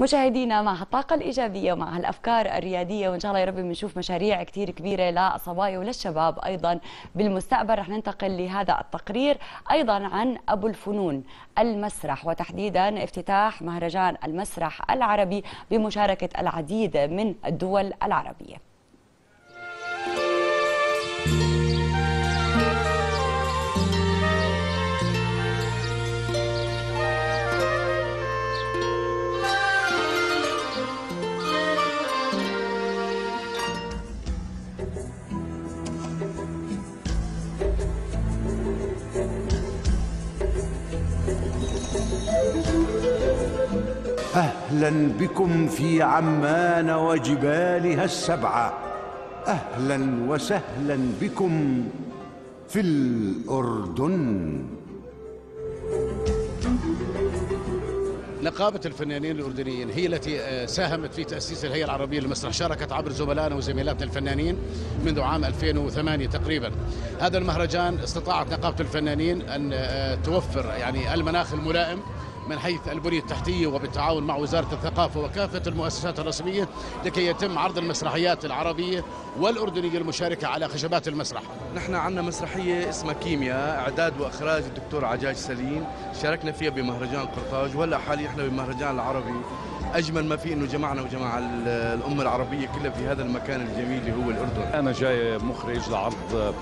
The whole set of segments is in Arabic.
مشاهدينا مع الطاقة الإيجابية ومع هالأفكار الريادية وإن شاء الله يا رب بنشوف مشاريع كتير كبيرة للصبايا وللشباب أيضا بالمستقبل. رح ننتقل لهذا التقرير أيضا عن أبو الفنون المسرح وتحديدا افتتاح مهرجان المسرح العربي بمشاركة العديد من الدول العربية. أهلا بكم في عمان وجبالها السبعة. أهلا وسهلا بكم في الأردن. نقابة الفنانين الأردنيين هي التي آه، ساهمت في تأسيس الهيئة العربية للمسرح. شاركت عبر زملائنا وزميلاتنا الفنانين منذ عام 2008 تقريبا. هذا المهرجان استطاعت نقابة الفنانين أن آه، توفر يعني المناخ الملائم من حيث البنية التحتية وبالتعاون مع وزارة الثقافة وكافة المؤسسات الرسمية لكي يتم عرض المسرحيات العربية والأردنية المشاركة على خشبات المسرح. نحن عندنا مسرحية اسمها كيمياء إعداد وإخراج الدكتور عجاج سليم. شاركنا فيها بمهرجان قرطاج. وهلأ حاليا إحنا بمهرجان العربي. أجمل ما في إنه جمعنا وجمع الأمة العربية كلها في هذا المكان الجميل اللي هو الأردن. أنا جاي مخرج لعرض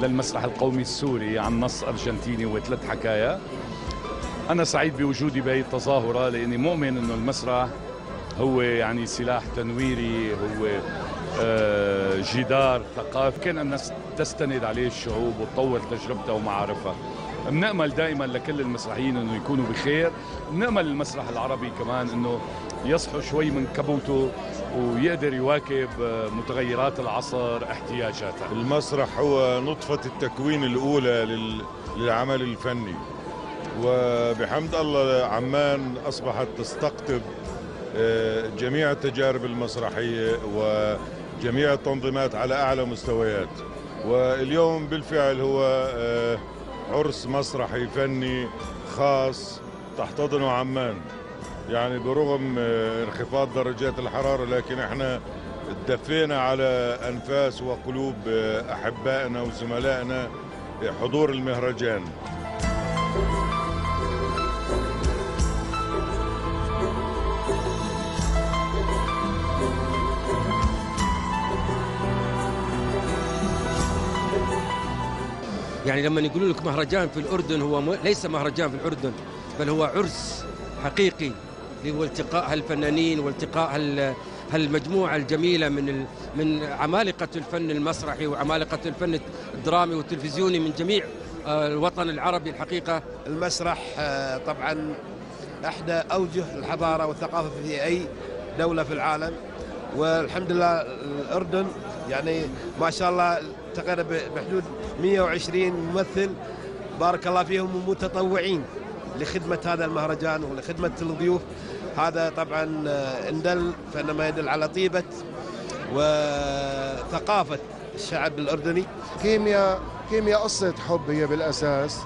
للمسرح القومي السوري عن نص أرجنتيني وثلاث حكايا. أنا سعيد بوجودي بهي التظاهرة لأني مؤمن أنه المسرح هو يعني سلاح تنويري هو آه، جدار ثقافي كان الناس تستند عليه الشعوب وتطور تجربتها ومعارفها بنأمل دائما لكل المسرحيين إنه يكونوا بخير. بنأمل المسرح العربي كمان إنه يصحوا شوي من كبوته ويقدر يواكب آه، متغيرات العصر احتياجاتها المسرح هو نطفة التكوين الأولى للعمل الفني. وبحمد الله عمان أصبحت تستقطب آه، جميع التجارب المسرحية وجميع التنظيمات على أعلى مستويات. واليوم بالفعل هو آه، عرس مسرحي فني خاص تحتضنه عمان. يعني برغم آه، انخفاض درجات الحرارة لكن إحنا تدفينا على أنفاس وقلوب أحبائنا وزملائنا حضور المهرجان. يعني لما يقولوا لك مهرجان في الأردن هو ليس مهرجان في الأردن بل هو عرس حقيقي هو التقاء هالفنانين والتقاء هالمجموعة الجميلة من من عمالقة الفن المسرحي وعمالقة الفن الدرامي والتلفزيوني من جميع آه، الوطن العربي الحقيقة. المسرح آه، طبعا إحدى أوجه الحضارة والثقافة في أي دولة في العالم. والحمد لله الأردن يعني ما شاء الله تقريبا بحدود 120 ممثل بارك الله فيهم متطوعين لخدمة هذا المهرجان ولخدمة الضيوف. هذا طبعا ان دل فانما يدل على طيبة وثقافة الشعب الأردني. كيمياء كيمياء قصة حب هي بالأساس.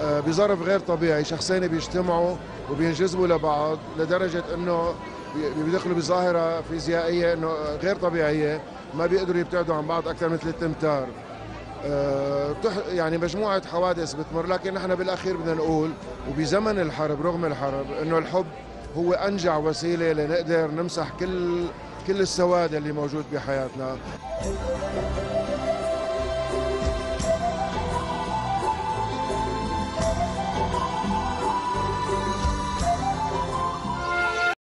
آه، بظرف غير طبيعي شخصين بيجتمعوا وبينجذبوا لبعض لدرجة أنه بيدخلوا بظاهرة فيزيائية أنه غير طبيعية ما بيقدروا يبتعدوا عن بعض أكثر مثل التمتار آه، يعني مجموعة حوادث بتمر لكن نحن بالأخير بدنا نقول وبزمن الحرب رغم الحرب أنه الحب هو أنجع وسيلة لنقدر نمسح كل كل السواد اللي موجود بحياتنا.